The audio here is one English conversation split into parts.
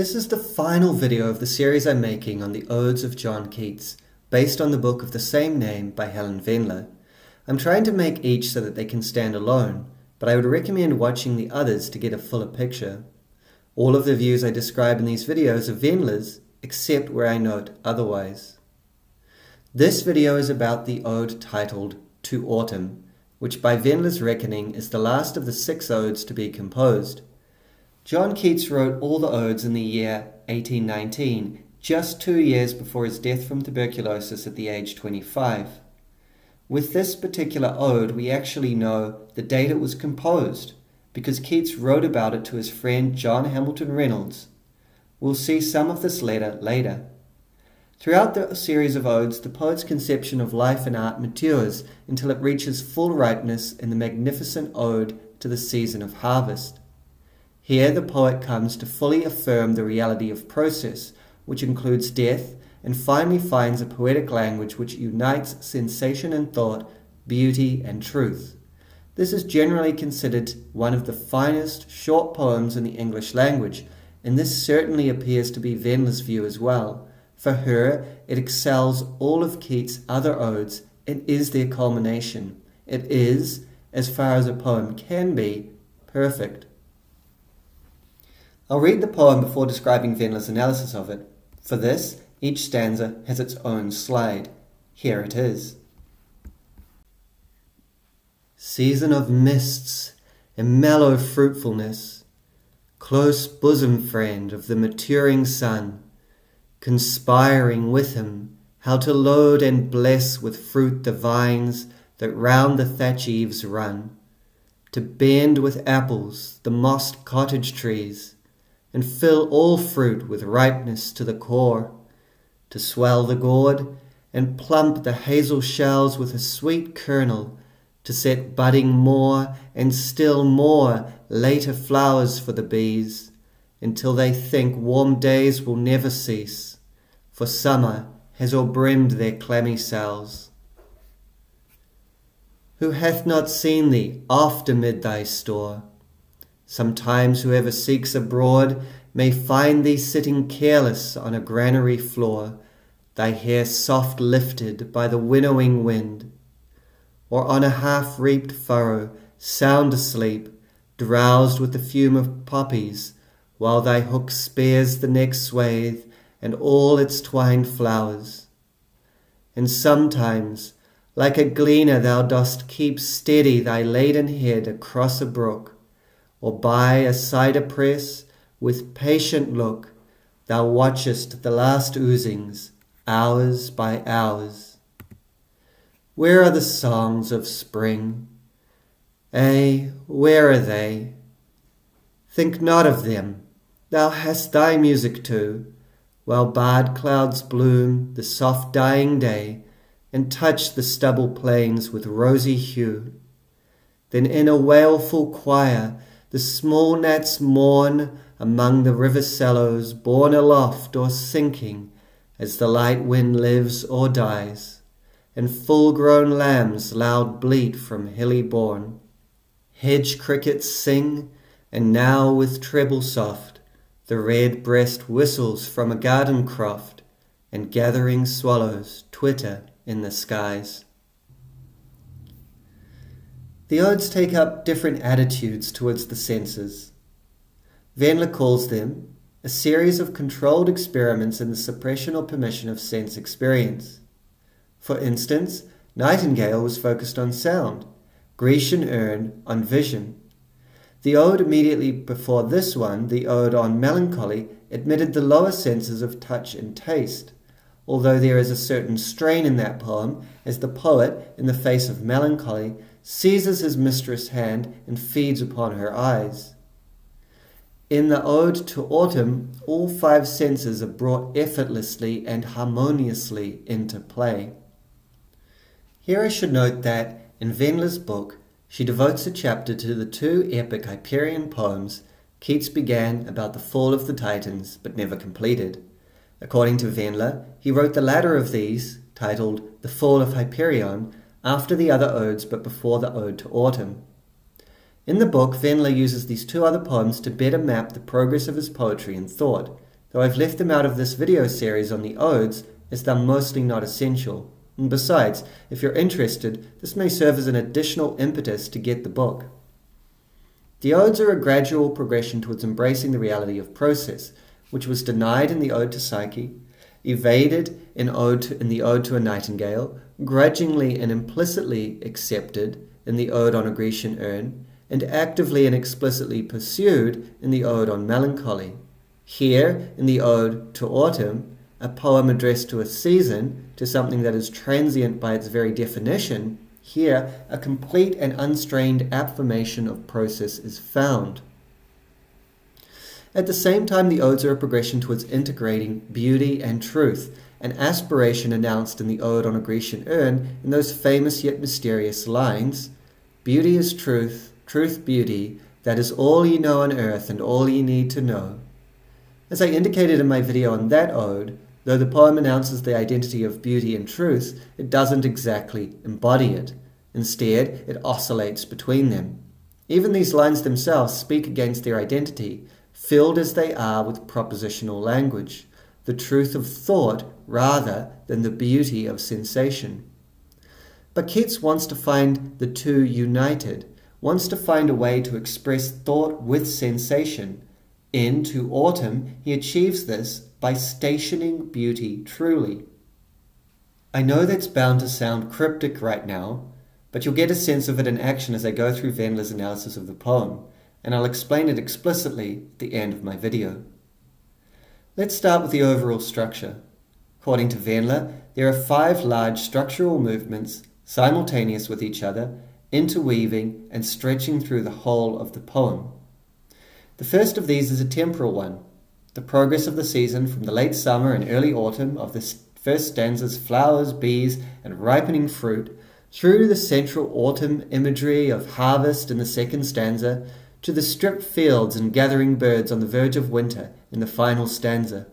This is the final video of the series I'm making on the Odes of John Keats, based on the book of the same name by Helen Vendler. I'm trying to make each so that they can stand alone, but I would recommend watching the others to get a fuller picture. All of the views I describe in these videos are Vendler's, except where I note otherwise. This video is about the ode titled To Autumn, which by Vendler's reckoning is the last of the six odes to be composed. John Keats wrote all the odes in the year 1819, just two years before his death from tuberculosis at the age 25. With this particular ode, we actually know the date it was composed, because Keats wrote about it to his friend John Hamilton Reynolds. We'll see some of this letter later. Throughout the series of odes, the poet's conception of life and art matures until it reaches full ripeness in the magnificent ode to the season of harvest. Here the poet comes to fully affirm the reality of process, which includes death, and finally finds a poetic language which unites sensation and thought, beauty and truth. This is generally considered one of the finest short poems in the English language, and this certainly appears to be Vendler's view as well. For her, it excels all of Keats' other odes and is their culmination. It is, as far as a poem can be, perfect. I'll read the poem before describing Vendler's analysis of it. For this, each stanza has its own slide. Here it is. Season of mists and mellow fruitfulness, close bosom friend of the maturing sun, conspiring with him how to load and bless with fruit the vines that round the thatch eaves run, to bend with apples the mossed cottage trees, and fill all fruit with ripeness to the core, to swell the gourd and plump the hazel shells with a sweet kernel, to set budding more and still more later flowers for the bees, until they think warm days will never cease for summer has o'erbrimmed their clammy cells. Who hath not seen thee oft amid thy store? Sometimes whoever seeks abroad may find thee sitting careless on a granary floor, thy hair soft lifted by the winnowing wind, or on a half-reaped furrow, sound asleep, drowsed with the fume of poppies, while thy hook spares the next swathe and all its twined flowers. And sometimes, like a gleaner, thou dost keep steady thy laden head across a brook, or by a cider press, with patient look, thou watchest the last oozings, hours by hours. Where are the songs of spring? Ay, where are they? Think not of them, thou hast thy music too, while barred clouds bloom the soft dying day and touch the stubble plains with rosy hue. Then in a wailful choir the small gnats mourn among the river sallows borne aloft or sinking as the light wind lives or dies, and full-grown lambs loud bleat from hilly bourne. Hedge crickets sing, and now with treble soft the red breast whistles from a garden croft, and gathering swallows twitter in the skies. The odes take up different attitudes towards the senses. Vendler calls them a series of controlled experiments in the suppression or permission of sense experience. For instance, Nightingale was focused on sound, Grecian Urn on vision, the ode immediately before this one, the ode on melancholy, admitted the lower senses of touch and taste, although there is a certain strain in that poem as the poet, in the face of melancholy, seizes his mistress' hand and feeds upon her eyes. In the Ode to Autumn, all five senses are brought effortlessly and harmoniously into play. Here I should note that, in Vendler's book, she devotes a chapter to the two epic Hyperion poems Keats began about the fall of the Titans but never completed. According to Vendler, he wrote the latter of these, titled The Fall of Hyperion, after the other odes but before the Ode to Autumn. In the book, Vendler uses these two other poems to better map the progress of his poetry and thought, though I've left them out of this video series on the odes as they're mostly not essential. And besides, if you're interested, this may serve as an additional impetus to get the book. The odes are a gradual progression towards embracing the reality of process, which was denied in the Ode to Psyche, evaded in, ode to, in the Ode to a Nightingale, grudgingly and implicitly accepted in the Ode on a Grecian Urn, and actively and explicitly pursued in the Ode on Melancholy. Here, in the Ode to Autumn, a poem addressed to a season, to something that is transient by its very definition, here a complete and unstrained affirmation of process is found. At the same time, the odes are a progression towards integrating beauty and truth, an aspiration announced in the Ode on a Grecian Urn in those famous yet mysterious lines Beauty is truth, truth beauty, that is all ye know on earth and all ye need to know. As I indicated in my video on that ode, though the poem announces the identity of beauty and truth, it doesn't exactly embody it. Instead, it oscillates between them. Even these lines themselves speak against their identity, filled as they are with propositional language, the truth of thought rather than the beauty of sensation. But Keats wants to find the two united, wants to find a way to express thought with sensation. In To Autumn, he achieves this by stationing beauty truly. I know that's bound to sound cryptic right now, but you'll get a sense of it in action as I go through Vendler's analysis of the poem, and I'll explain it explicitly at the end of my video. Let's start with the overall structure. According to Wendler, there are five large structural movements simultaneous with each other, interweaving and stretching through the whole of the poem. The first of these is a temporal one, the progress of the season from the late summer and early autumn of the first stanza's flowers, bees, and ripening fruit, through the central autumn imagery of harvest in the second stanza, to the stripped fields and gathering birds on the verge of winter in the final stanza.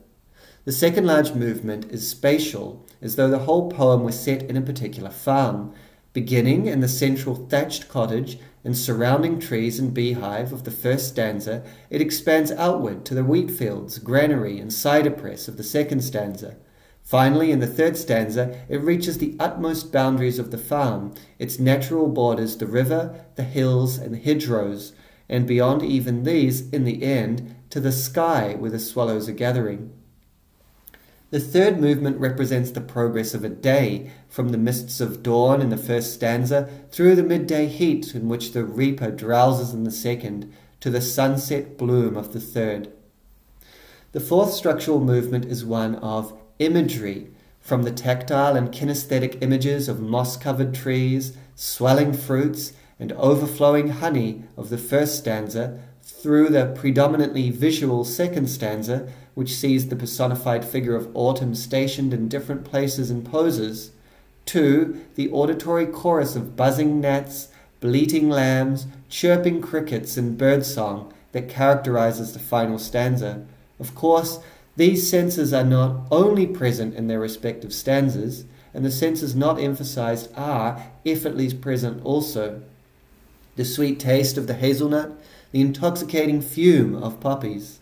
The second large movement is spatial, as though the whole poem were set in a particular farm, beginning in the central thatched cottage and surrounding trees and beehive of the first stanza, it expands outward to the wheat fields, granary, and cider press of the second stanza. Finally, in the third stanza, it reaches the utmost boundaries of the farm, its natural borders the river, the hills, and the hedgerows, and beyond even these, in the end, to the sky where the swallows are gathering. The third movement represents the progress of a day, from the mists of dawn in the first stanza through the midday heat in which the reaper drowses in the second, to the sunset bloom of the third. The fourth structural movement is one of imagery, from the tactile and kinesthetic images of moss covered trees, swelling fruits, and overflowing honey of the first stanza, through the predominantly visual second stanza which sees the personified figure of autumn stationed in different places and poses. Two, the auditory chorus of buzzing gnats, bleating lambs, chirping crickets, and birdsong that characterizes the final stanza. Of course, these senses are not only present in their respective stanzas, and the senses not emphasized are, if at least present also. The sweet taste of the hazelnut, the intoxicating fume of poppies.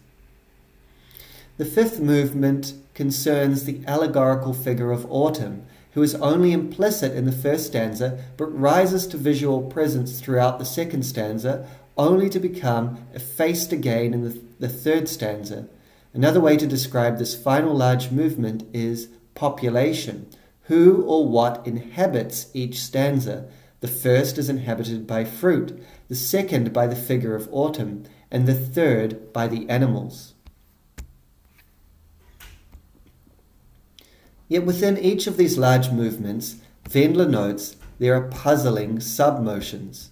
The fifth movement concerns the allegorical figure of autumn, who is only implicit in the first stanza but rises to visual presence throughout the second stanza, only to become effaced again in the, the third stanza. Another way to describe this final large movement is population, who or what inhabits each stanza. The first is inhabited by fruit, the second by the figure of autumn, and the third by the animals. Yet within each of these large movements, Vendler notes there are puzzling submotions.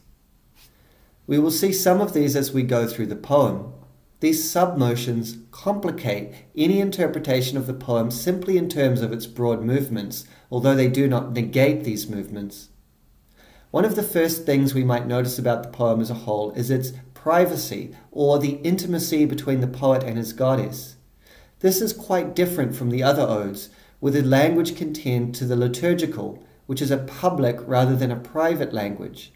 We will see some of these as we go through the poem. These submotions complicate any interpretation of the poem simply in terms of its broad movements, although they do not negate these movements. One of the first things we might notice about the poem as a whole is its privacy, or the intimacy between the poet and his goddess. This is quite different from the other odes, where the language content to the liturgical, which is a public rather than a private language.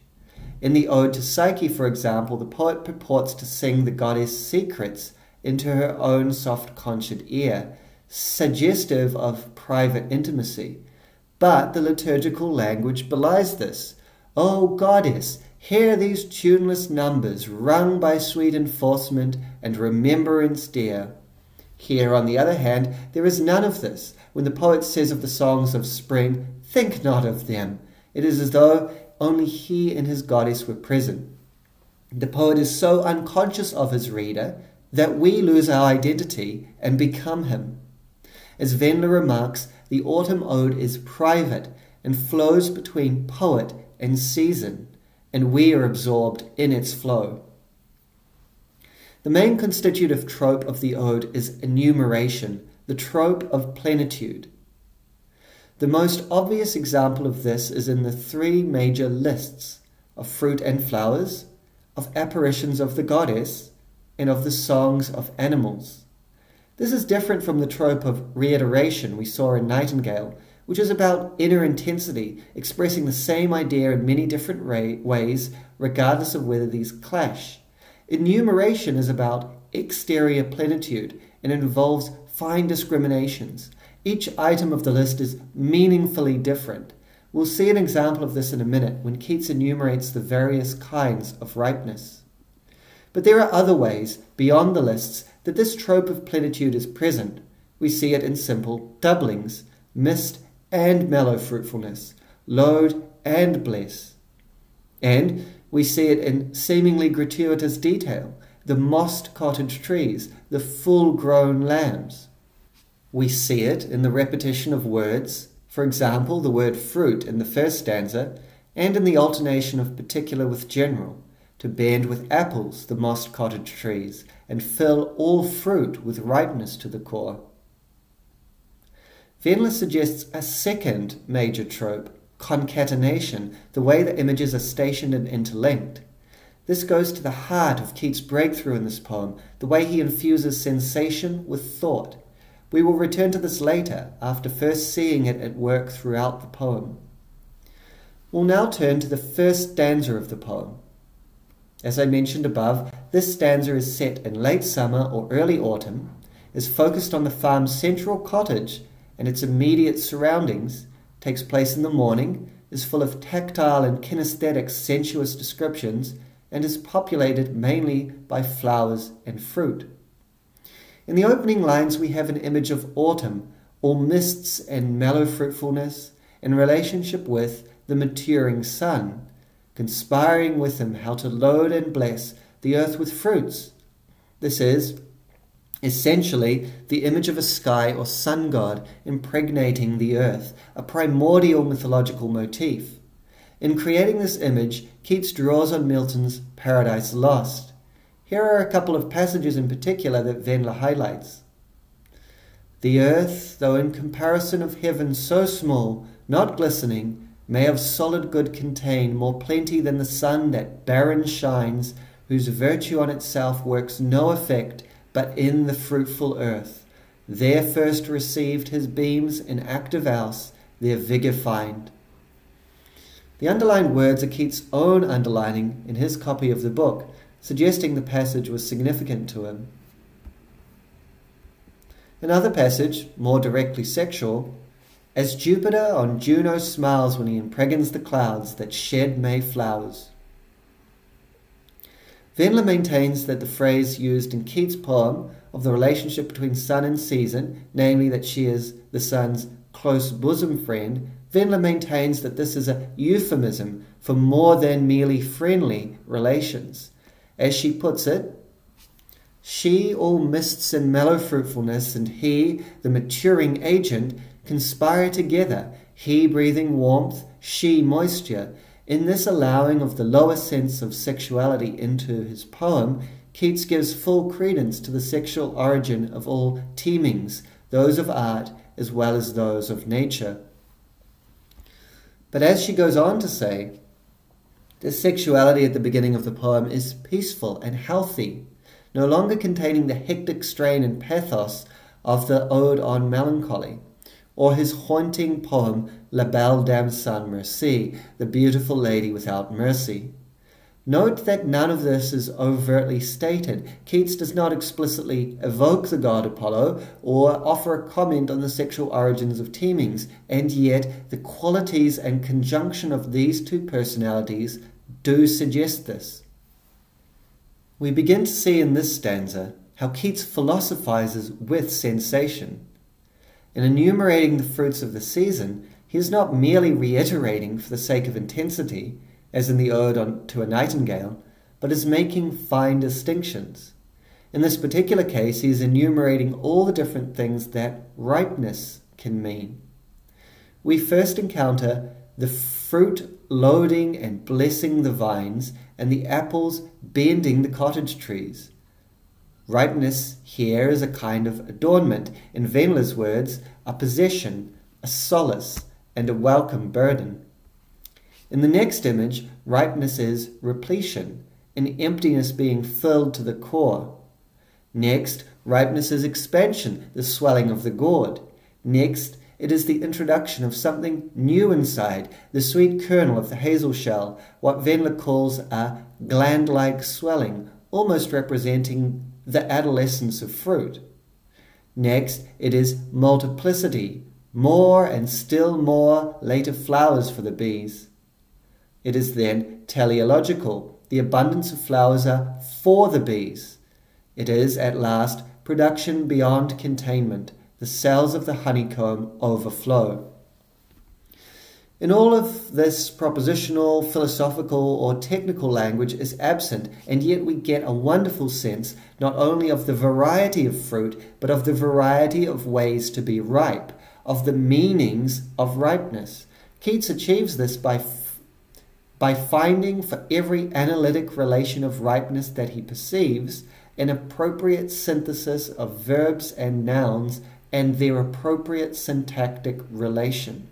In the Ode to Psyche, for example, the poet purports to sing the goddess' secrets into her own soft conchured ear, suggestive of private intimacy. But the liturgical language belies this. O goddess, hear these tuneless numbers, wrung by sweet enforcement and remembrance dear. Here, on the other hand, there is none of this. When the poet says of the songs of spring, think not of them. It is as though only he and his goddess were present. The poet is so unconscious of his reader that we lose our identity and become him. As Vendler remarks, the autumn ode is private and flows between poet and season, and we are absorbed in its flow. The main constitutive trope of the ode is enumeration, the trope of plenitude. The most obvious example of this is in the three major lists of fruit and flowers, of apparitions of the goddess, and of the songs of animals. This is different from the trope of reiteration we saw in Nightingale, which is about inner intensity, expressing the same idea in many different ways, regardless of whether these clash. Enumeration is about exterior plenitude and involves fine discriminations. Each item of the list is meaningfully different. We'll see an example of this in a minute when Keats enumerates the various kinds of ripeness. But there are other ways, beyond the lists, that this trope of plenitude is present. We see it in simple doublings, mist and mellow fruitfulness, load and bless. And we see it in seemingly gratuitous detail, the mossed cottage trees, the full grown lambs. We see it in the repetition of words, for example, the word fruit in the first stanza, and in the alternation of particular with general to bend with apples the mossed cottage trees, and fill all fruit with ripeness to the core. Vendler suggests a second major trope, concatenation, the way that images are stationed and interlinked. This goes to the heart of Keats' breakthrough in this poem, the way he infuses sensation with thought. We will return to this later, after first seeing it at work throughout the poem. We'll now turn to the first stanza of the poem. As I mentioned above, this stanza is set in late summer or early autumn, is focused on the farm's central cottage and its immediate surroundings, takes place in the morning, is full of tactile and kinesthetic sensuous descriptions, and is populated mainly by flowers and fruit. In the opening lines, we have an image of autumn, all mists and mellow fruitfulness, in relationship with the maturing sun conspiring with him how to load and bless the earth with fruits. This is essentially the image of a sky or sun god impregnating the earth, a primordial mythological motif. In creating this image, Keats draws on Milton's Paradise Lost. Here are a couple of passages in particular that Vendler highlights. The earth, though in comparison of heaven so small, not glistening, may of solid good contain more plenty than the sun that barren shines, whose virtue on itself works no effect but in the fruitful earth. There first received his beams in active house, their vigour find. The underlined words are Keats' own underlining in his copy of the book, suggesting the passage was significant to him. Another passage, more directly sexual, as Jupiter on Juno smiles when he impregns the clouds that shed May flowers. Vendler maintains that the phrase used in Keats' poem of the relationship between sun and season, namely that she is the sun's close bosom friend, Vendler maintains that this is a euphemism for more than merely friendly relations. As she puts it, she all mists and mellow fruitfulness, and he, the maturing agent, conspire together, he breathing warmth, she moisture. In this allowing of the lower sense of sexuality into his poem, Keats gives full credence to the sexual origin of all teemings, those of art as well as those of nature. But as she goes on to say, the sexuality at the beginning of the poem is peaceful and healthy, no longer containing the hectic strain and pathos of the Ode on Melancholy or his haunting poem La Belle Dame Sans Merci, The Beautiful Lady Without Mercy. Note that none of this is overtly stated. Keats does not explicitly evoke the god Apollo or offer a comment on the sexual origins of teemings, and yet the qualities and conjunction of these two personalities do suggest this. We begin to see in this stanza how Keats philosophizes with sensation. In enumerating the fruits of the season, he is not merely reiterating for the sake of intensity, as in the Ode on, to a Nightingale, but is making fine distinctions. In this particular case, he is enumerating all the different things that ripeness can mean. We first encounter the fruit loading and blessing the vines, and the apples bending the cottage trees. Ripeness here is a kind of adornment, in Vendler's words, a possession, a solace, and a welcome burden. In the next image, ripeness is repletion, an emptiness being filled to the core. Next, ripeness is expansion, the swelling of the gourd. Next, it is the introduction of something new inside, the sweet kernel of the hazel shell, what Vendler calls a gland like swelling, almost representing the adolescence of fruit. Next, it is multiplicity, more and still more later flowers for the bees. It is then teleological. The abundance of flowers are for the bees. It is, at last, production beyond containment. The cells of the honeycomb overflow. In all of this propositional, philosophical, or technical language is absent, and yet we get a wonderful sense not only of the variety of fruit, but of the variety of ways to be ripe, of the meanings of ripeness. Keats achieves this by by finding for every analytic relation of ripeness that he perceives an appropriate synthesis of verbs and nouns and their appropriate syntactic relation.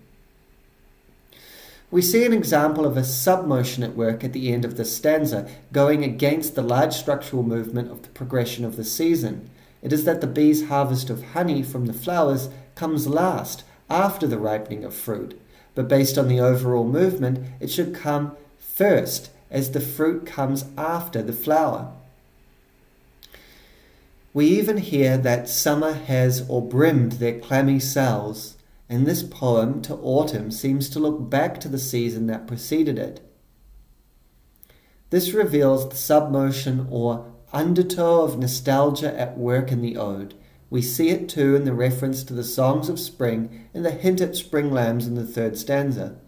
We see an example of a submotion at work at the end of the stanza, going against the large structural movement of the progression of the season. It is that the bee's harvest of honey from the flowers comes last, after the ripening of fruit, but based on the overall movement, it should come first, as the fruit comes after the flower. We even hear that summer has or brimmed their clammy cells, and this poem to autumn seems to look back to the season that preceded it. This reveals the submotion or undertow of nostalgia at work in the ode. We see it too in the reference to the songs of spring and the hint at spring lambs in the third stanza.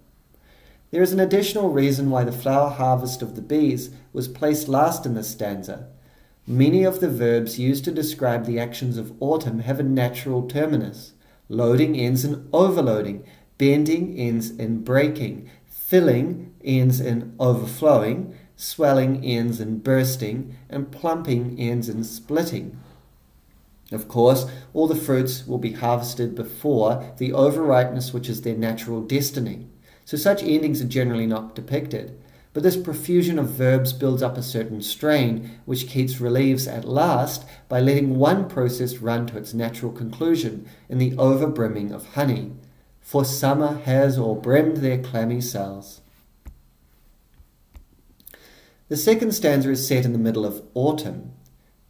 There is an additional reason why the flower harvest of the bees was placed last in this stanza. Many of the verbs used to describe the actions of autumn have a natural terminus. Loading ends in overloading, bending ends in breaking, filling ends in overflowing, swelling ends in bursting, and plumping ends in splitting. Of course, all the fruits will be harvested before the overripeness which is their natural destiny so such endings are generally not depicted. But this profusion of verbs builds up a certain strain, which Keats relieves at last by letting one process run to its natural conclusion in the overbrimming of honey. For summer has o'erbrimmed their clammy cells. The second stanza is set in the middle of autumn.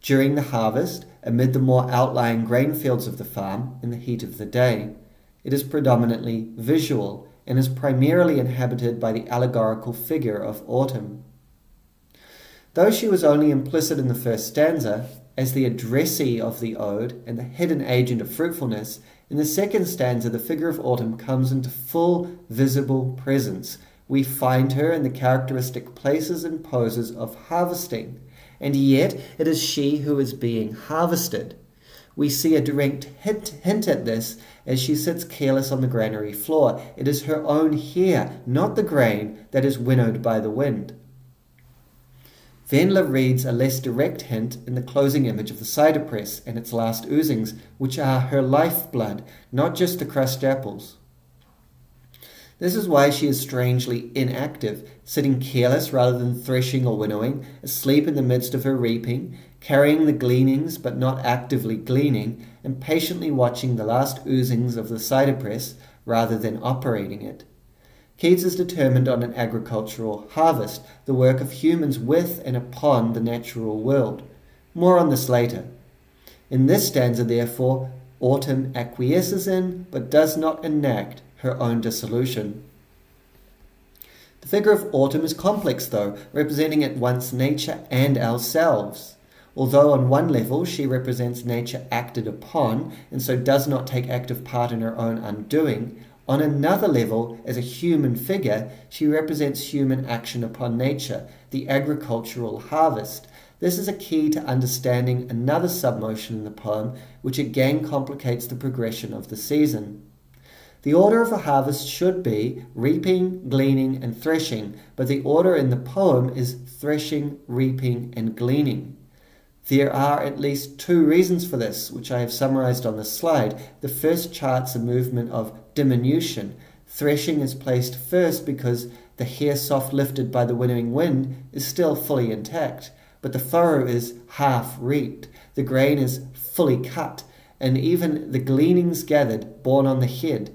During the harvest, amid the more outlying grain fields of the farm, in the heat of the day, it is predominantly visual and is primarily inhabited by the allegorical figure of autumn. Though she was only implicit in the first stanza, as the addressee of the ode and the hidden agent of fruitfulness, in the second stanza the figure of autumn comes into full visible presence. We find her in the characteristic places and poses of harvesting, and yet it is she who is being harvested. We see a direct hint, hint at this as she sits careless on the granary floor. It is her own hair, not the grain, that is winnowed by the wind. Vendler reads a less direct hint in the closing image of the cider press and its last oozings, which are her lifeblood, not just the crushed apples. This is why she is strangely inactive, sitting careless rather than threshing or winnowing, asleep in the midst of her reaping, carrying the gleanings but not actively gleaning, and patiently watching the last oozings of the cider press rather than operating it. Keats is determined on an agricultural harvest, the work of humans with and upon the natural world. More on this later. In this stanza, therefore, autumn acquiesces in, but does not enact, her own dissolution. The figure of autumn is complex, though, representing at once nature and ourselves. Although on one level she represents nature acted upon, and so does not take active part in her own undoing, on another level, as a human figure, she represents human action upon nature, the agricultural harvest. This is a key to understanding another submotion in the poem, which again complicates the progression of the season. The order of a harvest should be reaping, gleaning, and threshing, but the order in the poem is threshing, reaping, and gleaning. There are at least two reasons for this, which I have summarized on the slide. The first charts a movement of diminution. Threshing is placed first because the hair soft lifted by the winnowing wind is still fully intact, but the furrow is half reaped. The grain is fully cut, and even the gleanings gathered borne on the head.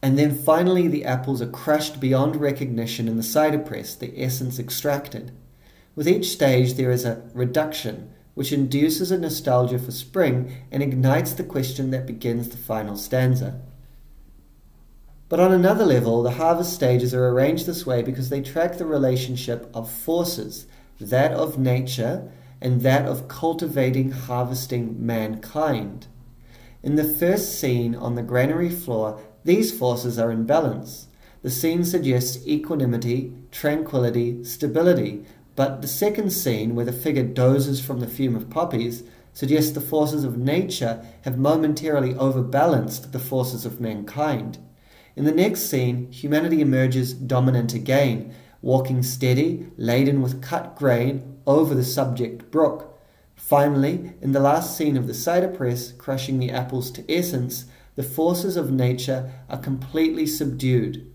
And then finally, the apples are crushed beyond recognition in the cider press, the essence extracted. With each stage, there is a reduction, which induces a nostalgia for spring and ignites the question that begins the final stanza. But on another level, the harvest stages are arranged this way because they track the relationship of forces, that of nature and that of cultivating, harvesting mankind. In the first scene on the granary floor, these forces are in balance. The scene suggests equanimity, tranquility, stability, but the second scene, where the figure dozes from the fume of poppies, suggests the forces of nature have momentarily overbalanced the forces of mankind. In the next scene, humanity emerges dominant again, walking steady, laden with cut grain over the subject brook. Finally, in the last scene of the cider press, crushing the apples to essence, the forces of nature are completely subdued.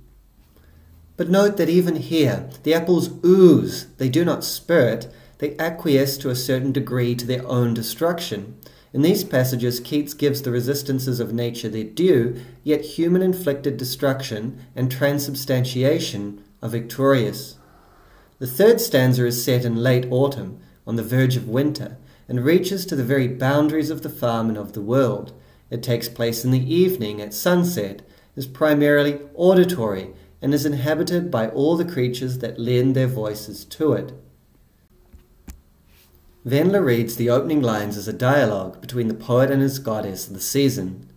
But note that even here, the apples ooze, they do not spurt, they acquiesce to a certain degree to their own destruction. In these passages, Keats gives the resistances of nature their due, yet human inflicted destruction and transubstantiation are victorious. The third stanza is set in late autumn, on the verge of winter, and reaches to the very boundaries of the farm and of the world. It takes place in the evening at sunset, is primarily auditory, and is inhabited by all the creatures that lend their voices to it. Vendler reads the opening lines as a dialogue between the poet and his goddess, of the season.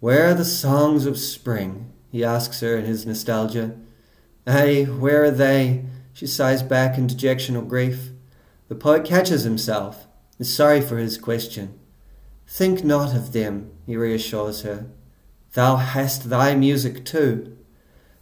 Where are the songs of spring? he asks her in his nostalgia. Ay, where are they? She sighs back in dejection or grief. The poet catches himself, is sorry for his question. Think not of them, he reassures her. Thou hast thy music too.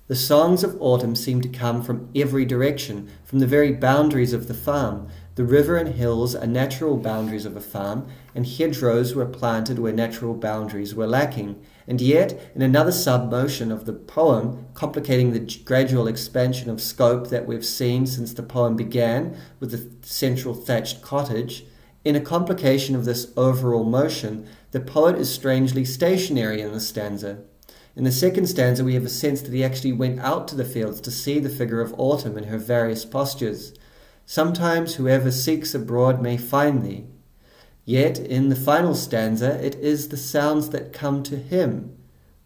The songs of autumn seem to come from every direction, from the very boundaries of the farm. The river and hills are natural boundaries of a farm, and hedgerows were planted where natural boundaries were lacking. And yet, in another sub-motion of the poem, complicating the gradual expansion of scope that we've seen since the poem began with the central thatched cottage, in a complication of this overall motion, the poet is strangely stationary in the stanza. In the second stanza, we have a sense that he actually went out to the fields to see the figure of autumn in her various postures. Sometimes whoever seeks abroad may find thee. Yet in the final stanza, it is the sounds that come to him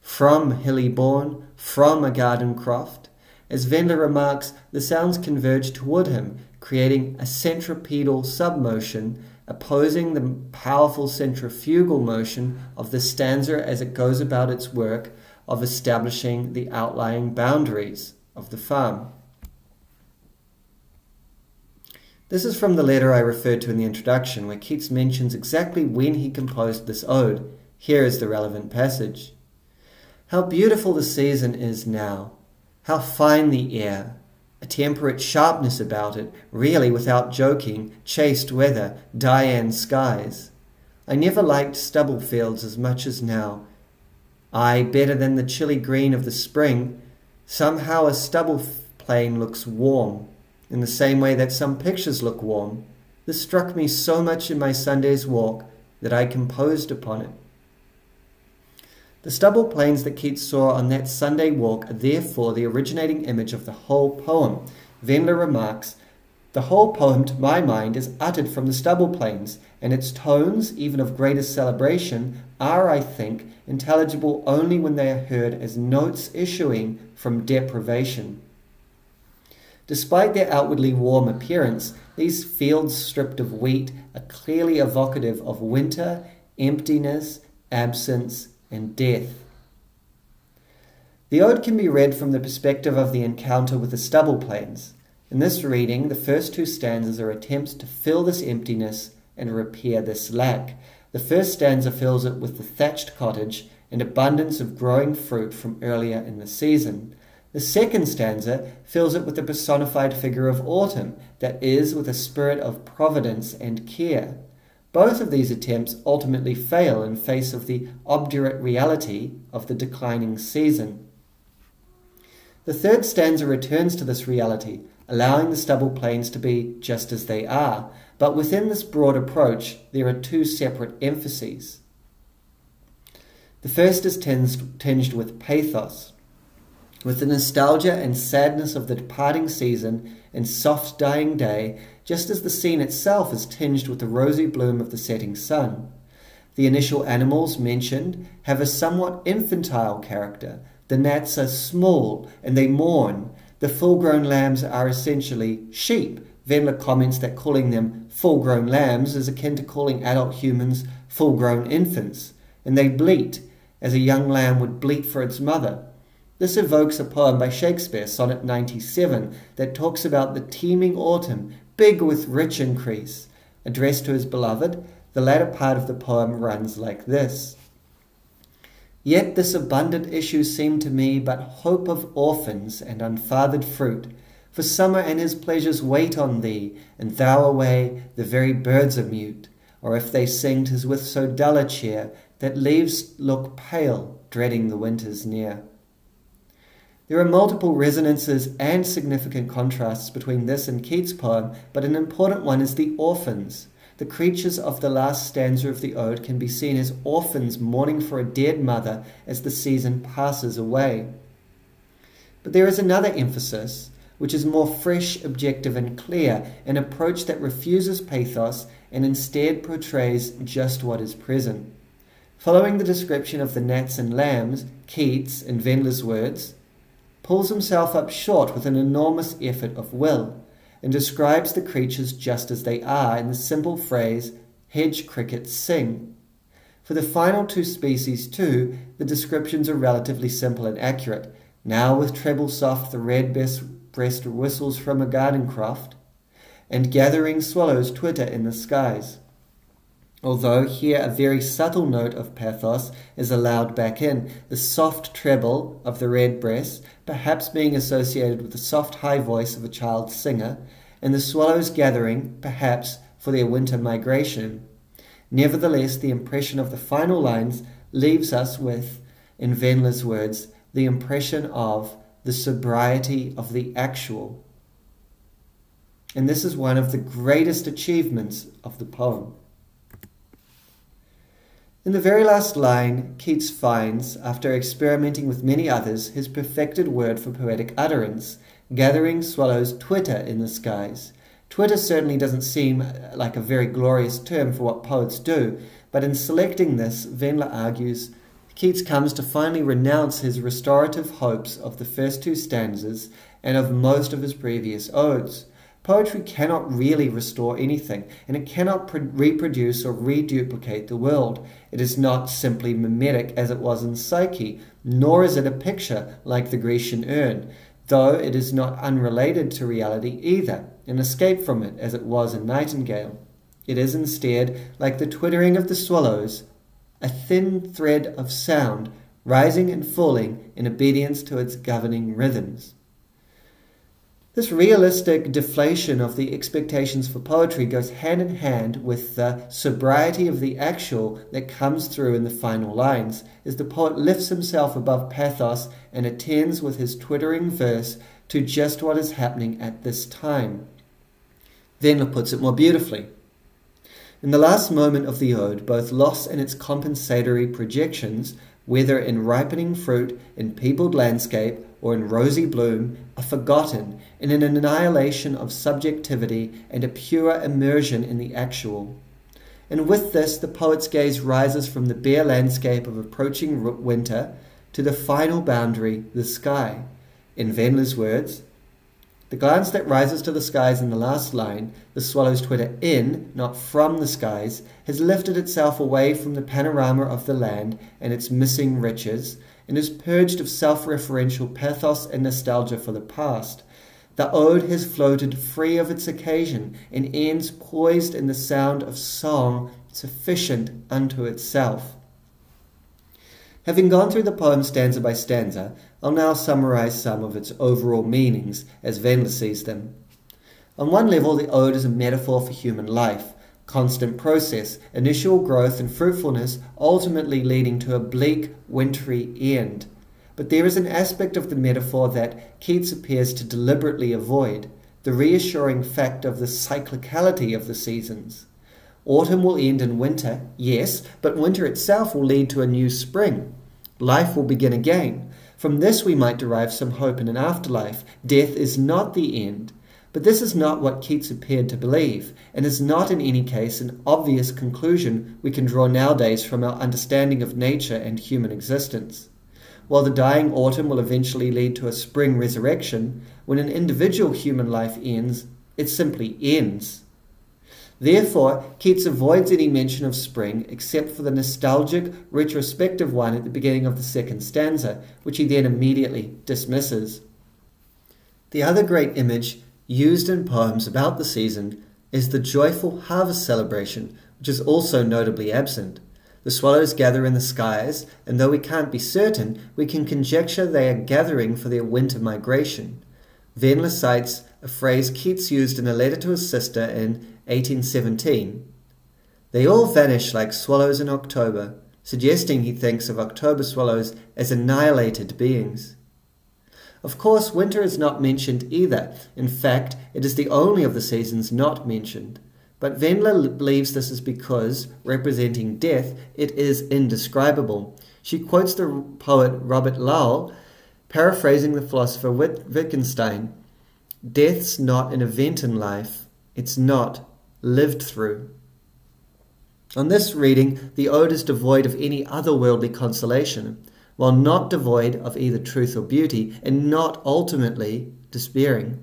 from hilly bourne, from a garden croft. As Vendler remarks, the sounds converge toward him, creating a centripetal submotion opposing the powerful centrifugal motion of the stanza as it goes about its work of establishing the outlying boundaries of the farm. This is from the letter I referred to in the introduction, where Keats mentions exactly when he composed this ode. Here is the relevant passage. How beautiful the season is now! How fine the air! A temperate sharpness about it, really without joking, chaste weather, Dian skies. I never liked stubble fields as much as now, Ay, better than the chilly green of the spring. Somehow a stubble plain looks warm, in the same way that some pictures look warm. This struck me so much in my Sunday's walk that I composed upon it. The stubble plains that Keats saw on that Sunday walk are therefore the originating image of the whole poem. Vendler remarks, The whole poem, to my mind, is uttered from the stubble plains, and its tones, even of greatest celebration, are, I think, intelligible only when they are heard as notes issuing from deprivation. Despite their outwardly warm appearance, these fields stripped of wheat are clearly evocative of winter, emptiness, absence, and death. The ode can be read from the perspective of the encounter with the stubble plains. In this reading, the first two stanzas are attempts to fill this emptiness and repair this lack. The first stanza fills it with the thatched cottage and abundance of growing fruit from earlier in the season. The second stanza fills it with the personified figure of autumn, that is, with a spirit of providence and care. Both of these attempts ultimately fail in face of the obdurate reality of the declining season. The third stanza returns to this reality, allowing the stubble plains to be just as they are, but within this broad approach there are two separate emphases. The first is tinged with pathos, with the nostalgia and sadness of the departing season and soft dying day, just as the scene itself is tinged with the rosy bloom of the setting sun. The initial animals mentioned have a somewhat infantile character. The gnats are small and they mourn. The full grown lambs are essentially sheep. Vendler comments that calling them full grown lambs is akin to calling adult humans full grown infants, and they bleat as a young lamb would bleat for its mother. This evokes a poem by Shakespeare, Sonnet 97, that talks about the teeming autumn, big with rich increase. Addressed to his beloved, the latter part of the poem runs like this Yet this abundant issue seemed to me but hope of orphans and unfathered fruit. For summer and his pleasures wait on thee, and thou away, the very birds are mute. Or if they sing, 'tis with so dull a cheer that leaves look pale, dreading the winter's near. There are multiple resonances and significant contrasts between this and Keats' poem, but an important one is the orphans. The creatures of the last stanza of the ode can be seen as orphans mourning for a dead mother as the season passes away. But there is another emphasis, which is more fresh, objective, and clear, an approach that refuses pathos and instead portrays just what is present. Following the description of the gnats and lambs, Keats, in Vendler's words, pulls himself up short with an enormous effort of will, and describes the creatures just as they are in the simple phrase, hedge crickets sing. For the final two species, too, the descriptions are relatively simple and accurate. Now with treble soft the red breast whistles from a garden croft, and gathering swallows twitter in the skies although here a very subtle note of pathos is allowed back in, the soft treble of the red breast, perhaps being associated with the soft high voice of a child singer, and the swallows gathering, perhaps for their winter migration. Nevertheless, the impression of the final lines leaves us with, in Vendler's words, the impression of the sobriety of the actual. And this is one of the greatest achievements of the poem. In the very last line, Keats finds, after experimenting with many others, his perfected word for poetic utterance. Gathering swallows twitter in the skies. Twitter certainly doesn't seem uh, like a very glorious term for what poets do, but in selecting this, Vendler argues, Keats comes to finally renounce his restorative hopes of the first two stanzas and of most of his previous odes. Poetry cannot really restore anything, and it cannot reproduce or reduplicate the world. It is not simply mimetic as it was in Psyche, nor is it a picture like the Grecian urn, though it is not unrelated to reality either, an escape from it as it was in Nightingale. It is instead like the twittering of the swallows, a thin thread of sound rising and falling in obedience to its governing rhythms. This realistic deflation of the expectations for poetry goes hand in hand with the sobriety of the actual that comes through in the final lines, as the poet lifts himself above pathos and attends with his twittering verse to just what is happening at this time. Vendler puts it more beautifully. In the last moment of the ode, both loss and its compensatory projections whether in ripening fruit, in peopled landscape, or in rosy bloom, are forgotten in an annihilation of subjectivity and a pure immersion in the actual. And with this, the poet's gaze rises from the bare landscape of approaching winter to the final boundary, the sky. In Vendler's words, the glance that rises to the skies in the last line, the swallow's twitter in, not from the skies, has lifted itself away from the panorama of the land and its missing riches, and is purged of self referential pathos and nostalgia for the past. The ode has floated free of its occasion and ends poised in the sound of song sufficient unto itself. Having gone through the poem stanza by stanza, I'll now summarize some of its overall meanings as Vendler sees them. On one level, the ode is a metaphor for human life, constant process, initial growth and fruitfulness, ultimately leading to a bleak, wintry end. But there is an aspect of the metaphor that Keats appears to deliberately avoid the reassuring fact of the cyclicality of the seasons. Autumn will end in winter, yes, but winter itself will lead to a new spring. Life will begin again. From this we might derive some hope in an afterlife. Death is not the end. But this is not what Keats appeared to believe, and is not in any case an obvious conclusion we can draw nowadays from our understanding of nature and human existence. While the dying autumn will eventually lead to a spring resurrection, when an individual human life ends, it simply ends. Therefore, Keats avoids any mention of spring except for the nostalgic, retrospective one at the beginning of the second stanza, which he then immediately dismisses. The other great image used in poems about the season is the joyful harvest celebration, which is also notably absent. The swallows gather in the skies, and though we can't be certain, we can conjecture they are gathering for their winter migration. Vendler cites a phrase Keats used in a letter to his sister in 1817. They all vanish like swallows in October, suggesting he thinks of October swallows as annihilated beings. Of course, winter is not mentioned either. In fact, it is the only of the seasons not mentioned. But Vendler believes this is because, representing death, it is indescribable. She quotes the poet Robert Lowell, paraphrasing the philosopher Wittgenstein Death's not an event in life, it's not lived through. On this reading, the ode is devoid of any otherworldly consolation, while not devoid of either truth or beauty, and not ultimately despairing.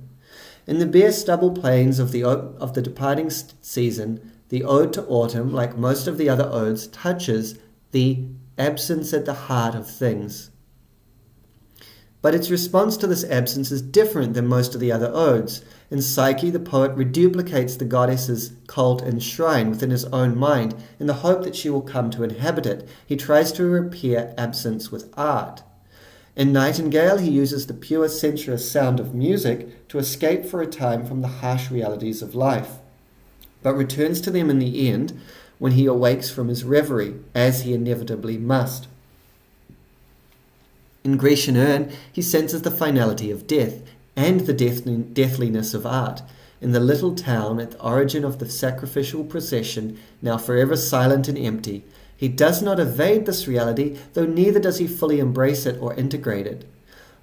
In the bare stubble plains of the, of the departing season, the ode to autumn, like most of the other odes, touches the absence at the heart of things. But its response to this absence is different than most of the other odes. In Psyche, the poet reduplicates the goddess's cult and shrine within his own mind in the hope that she will come to inhabit it. He tries to repair absence with art. In Nightingale, he uses the pure sensuous sound of music to escape for a time from the harsh realities of life, but returns to them in the end when he awakes from his reverie, as he inevitably must. In Grecian Urn, he senses the finality of death and the deathliness of art. In the little town at the origin of the sacrificial procession, now forever silent and empty, he does not evade this reality, though neither does he fully embrace it or integrate it.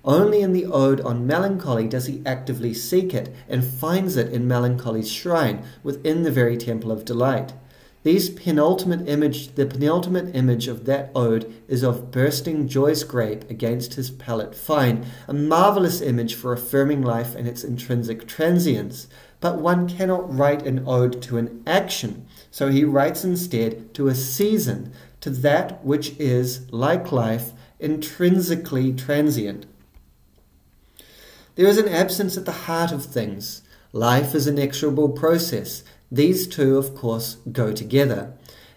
Only in the Ode on Melancholy does he actively seek it, and finds it in melancholy's shrine, within the very temple of delight. These penultimate image, the penultimate image of that ode is of bursting joy's grape against his palate fine, a marvelous image for affirming life and its intrinsic transience. But one cannot write an ode to an action, so he writes instead to a season, to that which is, like life, intrinsically transient. There is an absence at the heart of things. Life is an inexorable process. These two, of course, go together.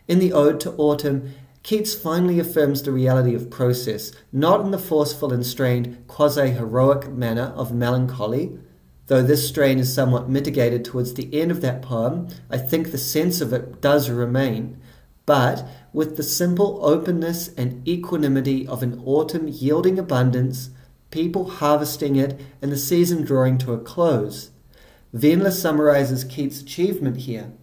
In the Ode to Autumn, Keats finally affirms the reality of process, not in the forceful and strained, quasi heroic manner of melancholy. Though this strain is somewhat mitigated towards the end of that poem, I think the sense of it does remain. But with the simple openness and equanimity of an autumn yielding abundance, people harvesting it, and the season drawing to a close. Vendler summarizes Keats' achievement here.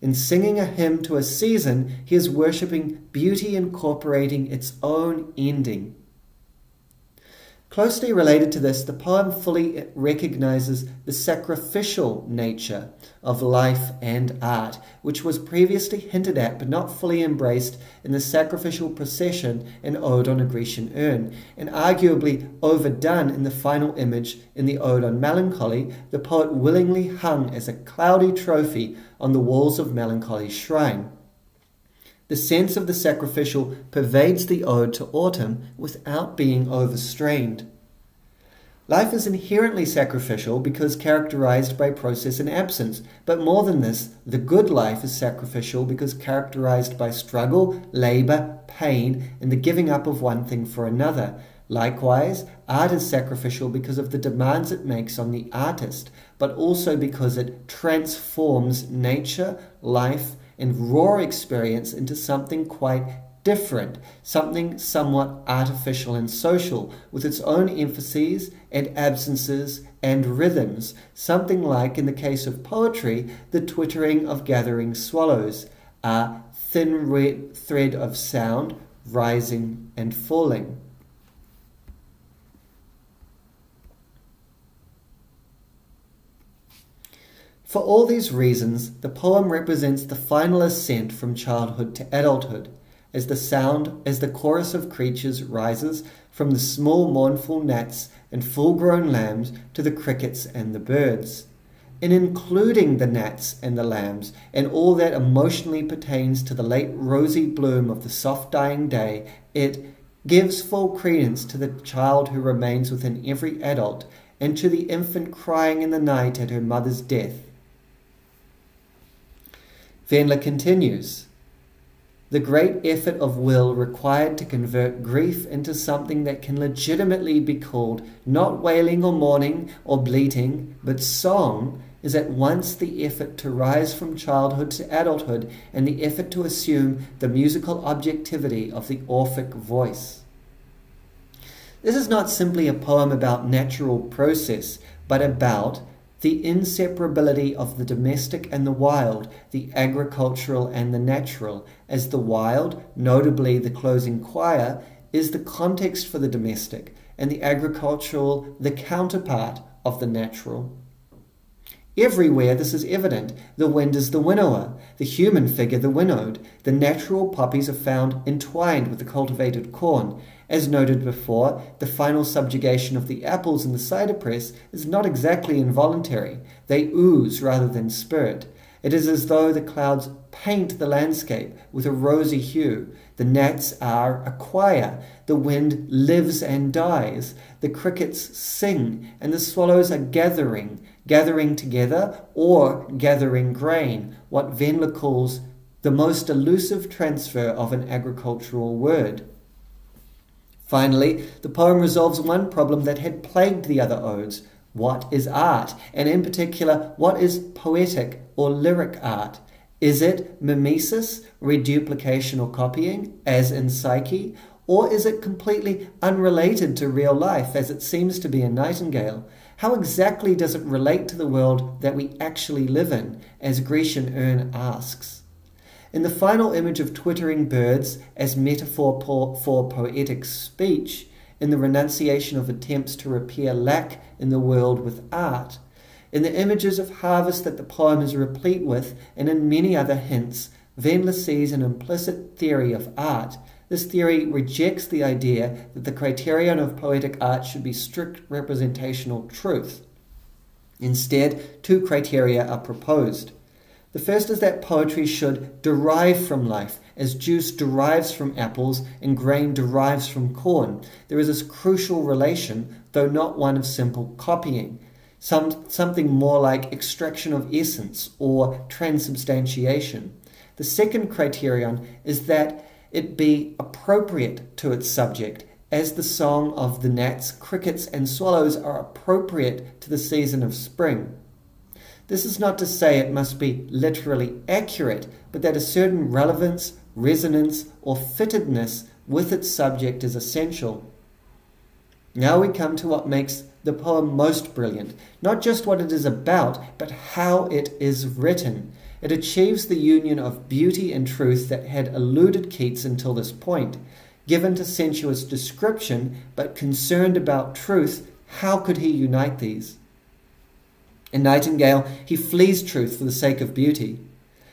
In singing a hymn to a season, he is worshipping beauty incorporating its own ending. Closely related to this, the poem fully recognizes the sacrificial nature of life and art, which was previously hinted at but not fully embraced in the sacrificial procession in Ode on a Grecian Urn, and arguably overdone in the final image in the Ode on Melancholy, the poet willingly hung as a cloudy trophy on the walls of Melancholy's shrine. The sense of the sacrificial pervades the ode to autumn without being overstrained. Life is inherently sacrificial because characterized by process and absence, but more than this, the good life is sacrificial because characterized by struggle, labor, pain, and the giving up of one thing for another. Likewise, art is sacrificial because of the demands it makes on the artist, but also because it transforms nature, life, and raw experience into something quite different, something somewhat artificial and social, with its own emphases and absences and rhythms, something like, in the case of poetry, the twittering of gathering swallows, a thin red thread of sound rising and falling. For all these reasons, the poem represents the final ascent from childhood to adulthood, as the sound, as the chorus of creatures rises from the small mournful gnats and full-grown lambs to the crickets and the birds. In including the gnats and the lambs and all that emotionally pertains to the late rosy bloom of the soft dying day, it gives full credence to the child who remains within every adult and to the infant crying in the night at her mother's death Vendler continues The great effort of will required to convert grief into something that can legitimately be called not wailing or mourning or bleating, but song, is at once the effort to rise from childhood to adulthood and the effort to assume the musical objectivity of the Orphic voice. This is not simply a poem about natural process, but about the inseparability of the domestic and the wild, the agricultural and the natural, as the wild, notably the closing choir, is the context for the domestic, and the agricultural the counterpart of the natural. Everywhere this is evident. The wind is the winnower, the human figure the winnowed. The natural poppies are found entwined with the cultivated corn, as noted before, the final subjugation of the apples in the cider press is not exactly involuntary. They ooze rather than spurt. It is as though the clouds paint the landscape with a rosy hue. The gnats are a choir. The wind lives and dies. The crickets sing, and the swallows are gathering, gathering together or gathering grain, what Vendler calls the most elusive transfer of an agricultural word. Finally, the poem resolves one problem that had plagued the other odes. What is art? And in particular, what is poetic or lyric art? Is it mimesis, reduplication or copying, as in Psyche? Or is it completely unrelated to real life, as it seems to be in Nightingale? How exactly does it relate to the world that we actually live in, as Grecian Urn asks? In the final image of twittering birds as metaphor for poetic speech, in the renunciation of attempts to repair lack in the world with art, in the images of harvest that the poem is replete with, and in many other hints, Vendler sees an implicit theory of art. This theory rejects the idea that the criterion of poetic art should be strict representational truth. Instead, two criteria are proposed. The first is that poetry should derive from life, as juice derives from apples and grain derives from corn. There is this crucial relation, though not one of simple copying. Some, something more like extraction of essence or transubstantiation. The second criterion is that it be appropriate to its subject, as the song of the gnats, crickets, and swallows are appropriate to the season of spring. This is not to say it must be literally accurate, but that a certain relevance, resonance, or fittedness with its subject is essential. Now we come to what makes the poem most brilliant, not just what it is about, but how it is written. It achieves the union of beauty and truth that had eluded Keats until this point. Given to sensuous description, but concerned about truth, how could he unite these? In Nightingale, he flees truth for the sake of beauty.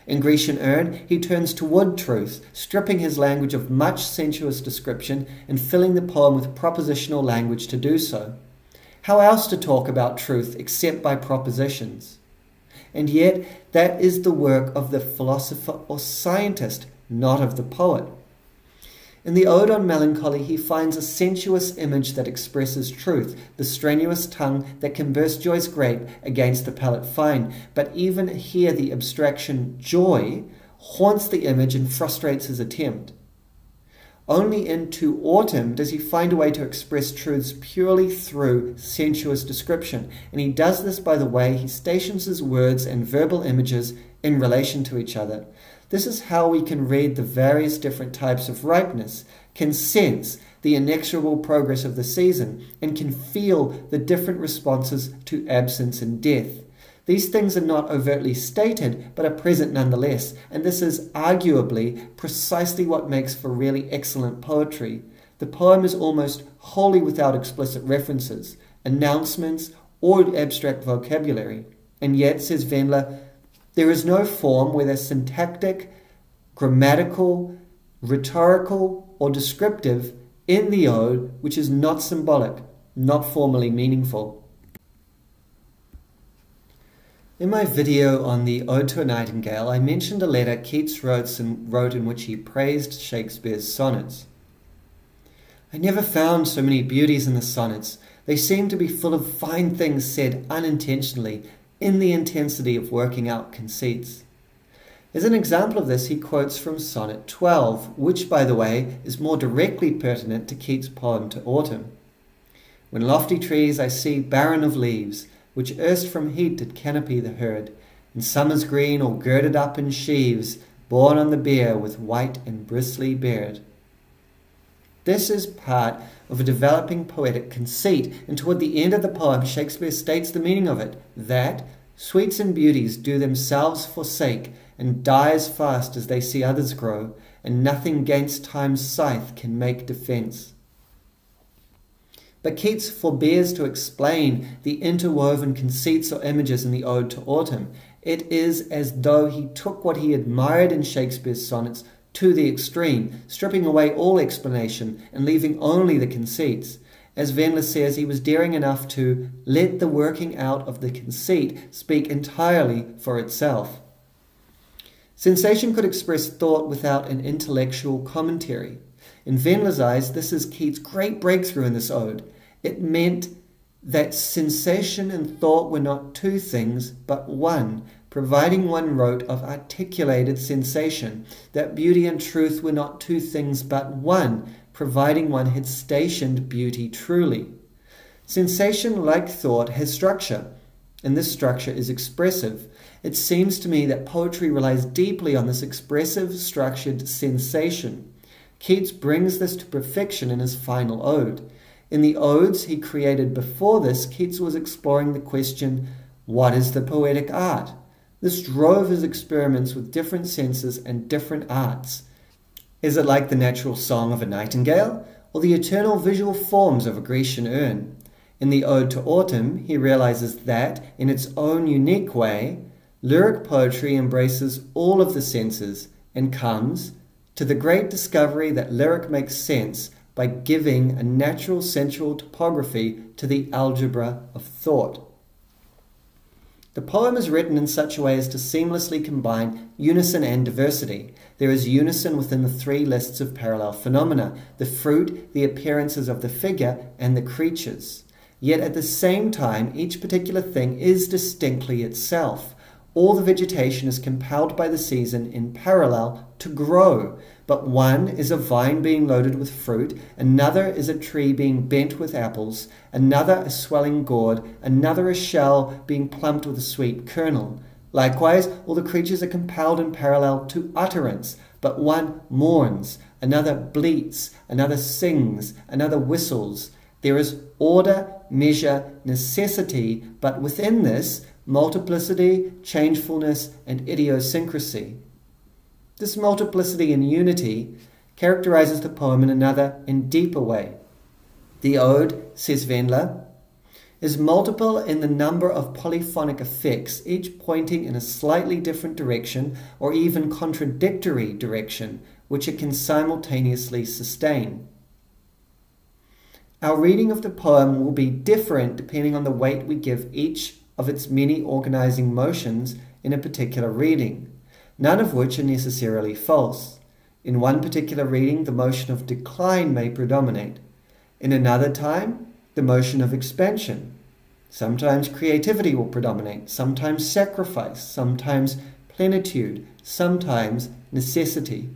In Grecian Urn, he turns toward truth, stripping his language of much sensuous description and filling the poem with propositional language to do so. How else to talk about truth except by propositions? And yet, that is the work of the philosopher or scientist, not of the poet. In the Ode on Melancholy, he finds a sensuous image that expresses truth, the strenuous tongue that can burst joy's grape against the palate fine. But even here, the abstraction joy haunts the image and frustrates his attempt. Only into Autumn does he find a way to express truths purely through sensuous description, and he does this by the way he stations his words and verbal images in relation to each other. This is how we can read the various different types of ripeness, can sense the inexorable progress of the season, and can feel the different responses to absence and death. These things are not overtly stated, but are present nonetheless, and this is arguably precisely what makes for really excellent poetry. The poem is almost wholly without explicit references, announcements, or abstract vocabulary. And yet, says Vendler, there is no form, whether syntactic, grammatical, rhetorical, or descriptive, in the ode which is not symbolic, not formally meaningful. In my video on the Ode to a Nightingale, I mentioned a letter Keats wrote in, wrote in which he praised Shakespeare's sonnets. I never found so many beauties in the sonnets. They seem to be full of fine things said unintentionally in the intensity of working out conceits. As an example of this, he quotes from Sonnet 12, which, by the way, is more directly pertinent to Keats' poem to autumn. When lofty trees I see barren of leaves, which erst from heat did canopy the herd, in summer's green all girded up in sheaves, borne on the bier with white and bristly beard. This is part of a developing poetic conceit, and toward the end of the poem, Shakespeare states the meaning of it that sweets and beauties do themselves forsake and die as fast as they see others grow, and nothing gainst time's scythe can make defence. But Keats forbears to explain the interwoven conceits or images in the Ode to Autumn. It is as though he took what he admired in Shakespeare's sonnets to the extreme, stripping away all explanation and leaving only the conceits. As Vendler says, he was daring enough to let the working out of the conceit speak entirely for itself. Sensation could express thought without an intellectual commentary. In Vendler's eyes, this is Keats' great breakthrough in this ode. It meant that sensation and thought were not two things, but one, providing one wrote of articulated sensation, that beauty and truth were not two things but one, providing one had stationed beauty truly. Sensation, like thought, has structure, and this structure is expressive. It seems to me that poetry relies deeply on this expressive, structured sensation. Keats brings this to perfection in his final ode. In the odes he created before this, Keats was exploring the question what is the poetic art? This drove his experiments with different senses and different arts. Is it like the natural song of a nightingale, or the eternal visual forms of a Grecian urn? In the Ode to Autumn, he realizes that, in its own unique way, lyric poetry embraces all of the senses and comes to the great discovery that lyric makes sense by giving a natural sensual topography to the algebra of thought. The poem is written in such a way as to seamlessly combine unison and diversity. There is unison within the three lists of parallel phenomena the fruit, the appearances of the figure, and the creatures. Yet at the same time, each particular thing is distinctly itself. All the vegetation is compelled by the season in parallel to grow, but one is a vine being loaded with fruit, another is a tree being bent with apples, another a swelling gourd, another a shell being plumped with a sweet kernel. Likewise, all the creatures are compelled in parallel to utterance, but one mourns, another bleats, another sings, another whistles. There is order, measure, necessity, but within this, multiplicity, changefulness, and idiosyncrasy. This multiplicity and unity characterizes the poem in another and deeper way. The ode, says Vendler, is multiple in the number of polyphonic effects, each pointing in a slightly different direction or even contradictory direction, which it can simultaneously sustain. Our reading of the poem will be different depending on the weight we give each of its many organizing motions in a particular reading, none of which are necessarily false. In one particular reading, the motion of decline may predominate. In another time, the motion of expansion. Sometimes creativity will predominate, sometimes sacrifice, sometimes plenitude, sometimes necessity.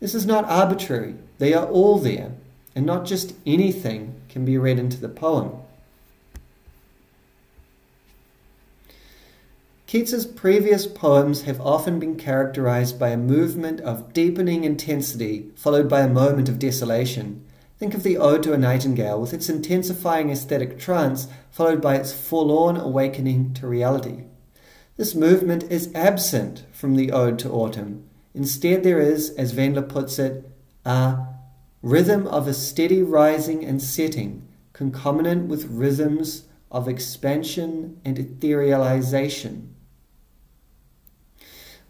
This is not arbitrary, they are all there, and not just anything can be read into the poem. Keats's previous poems have often been characterized by a movement of deepening intensity followed by a moment of desolation. Think of the Ode to a Nightingale, with its intensifying aesthetic trance, followed by its forlorn awakening to reality. This movement is absent from the Ode to Autumn. Instead, there is, as Vendler puts it, a rhythm of a steady rising and setting, concomitant with rhythms of expansion and etherealization.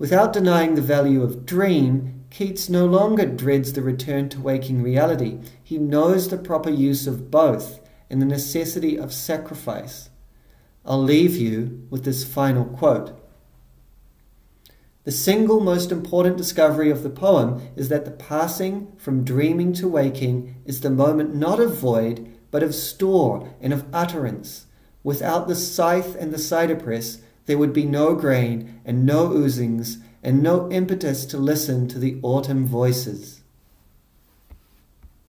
Without denying the value of dream, Keats no longer dreads the return to waking reality. He knows the proper use of both and the necessity of sacrifice. I'll leave you with this final quote. The single most important discovery of the poem is that the passing from dreaming to waking is the moment not of void, but of store and of utterance. Without the scythe and the cider press, there would be no grain and no oozings and no impetus to listen to the autumn voices.